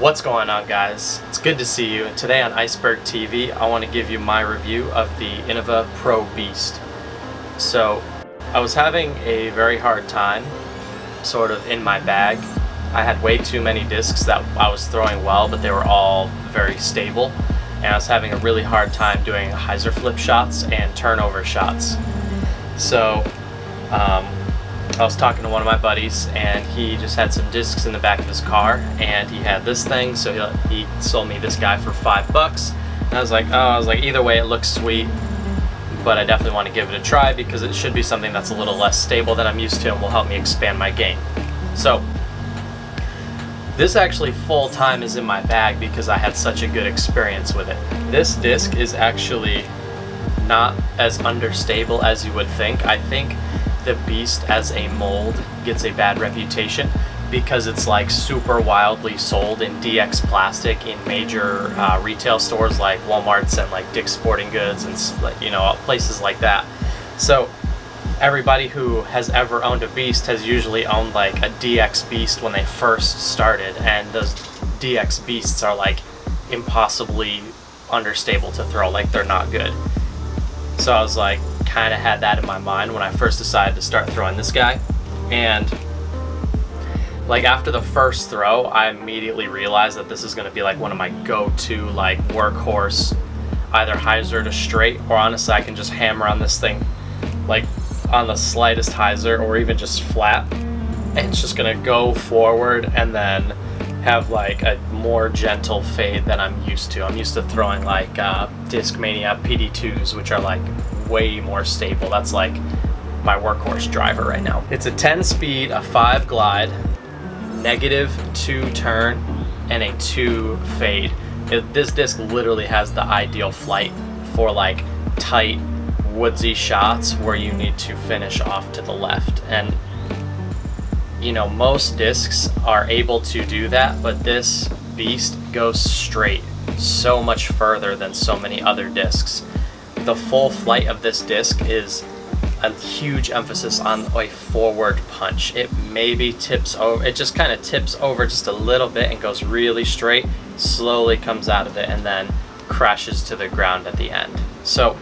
What's going on guys? It's good to see you. Today on Iceberg TV I want to give you my review of the Innova Pro Beast. So I was having a very hard time sort of in my bag. I had way too many discs that I was throwing well but they were all very stable and I was having a really hard time doing hyzer flip shots and turnover shots. So um, I was talking to one of my buddies and he just had some discs in the back of his car and he had this thing so he, he sold me this guy for five bucks. And I was like oh I was like either way it looks sweet but I definitely want to give it a try because it should be something that's a little less stable than I'm used to and will help me expand my game. So this actually full time is in my bag because I had such a good experience with it. This disc is actually not as understable as you would think. I think the Beast as a mold gets a bad reputation because it's like super wildly sold in DX plastic in major uh, retail stores like Walmart's and like Dick's Sporting Goods and you know places like that. So everybody who has ever owned a Beast has usually owned like a DX Beast when they first started and those DX Beasts are like impossibly understable to throw like they're not good. So I was like, kind of had that in my mind when I first decided to start throwing this guy. And like after the first throw, I immediately realized that this is going to be like one of my go-to like workhorse, either hyzer to straight, or honestly I can just hammer on this thing like on the slightest hyzer or even just flat. And it's just going to go forward and then have like a more gentle fade than I'm used to. I'm used to throwing like uh, Discmania PD2s, which are like way more stable. That's like my workhorse driver right now. It's a 10 speed, a 5 glide, negative 2 turn, and a 2 fade. It, this disc literally has the ideal flight for like tight, woodsy shots where you need to finish off to the left. And you know, most discs are able to do that, but this beast goes straight so much further than so many other discs the full flight of this disc is a huge emphasis on a forward punch. It maybe tips over, it just kind of tips over just a little bit and goes really straight, slowly comes out of it and then crashes to the ground at the end. So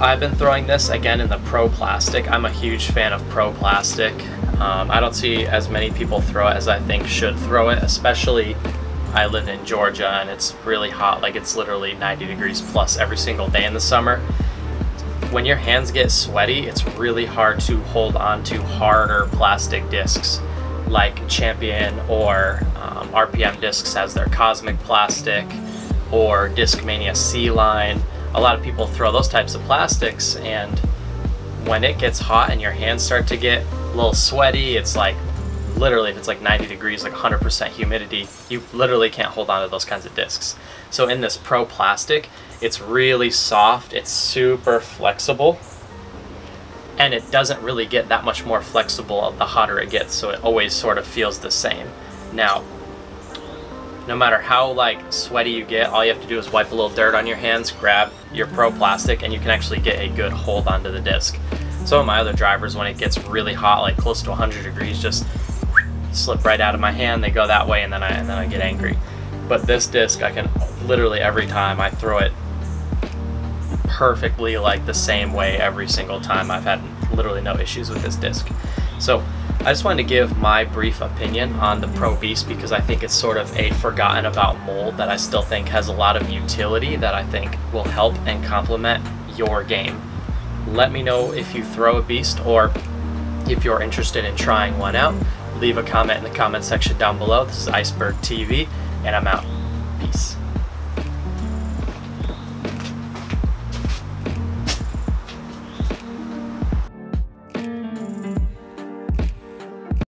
I've been throwing this again in the Pro Plastic. I'm a huge fan of Pro Plastic. Um, I don't see as many people throw it as I think should throw it, especially I live in Georgia and it's really hot, like it's literally 90 degrees plus every single day in the summer. When your hands get sweaty, it's really hard to hold on to harder plastic discs like Champion or um, RPM Discs has their Cosmic Plastic or Discmania C-Line. A lot of people throw those types of plastics and when it gets hot and your hands start to get a little sweaty, it's like literally if it's like 90 degrees, like 100% humidity, you literally can't hold on to those kinds of discs. So in this Pro Plastic, it's really soft, it's super flexible, and it doesn't really get that much more flexible the hotter it gets, so it always sort of feels the same. Now, no matter how like sweaty you get, all you have to do is wipe a little dirt on your hands, grab your Pro Plastic, and you can actually get a good hold onto the disc. Some of my other drivers, when it gets really hot, like close to 100 degrees, just slip right out of my hand. They go that way, and then I and then I get angry. But this disc, I can literally every time I throw it perfectly like the same way every single time. I've had literally no issues with this disc. So I just wanted to give my brief opinion on the Pro Beast because I think it's sort of a forgotten about mold that I still think has a lot of utility that I think will help and complement your game. Let me know if you throw a Beast or if you're interested in trying one out leave a comment in the comment section down below. This is Iceberg TV, and I'm out. Peace.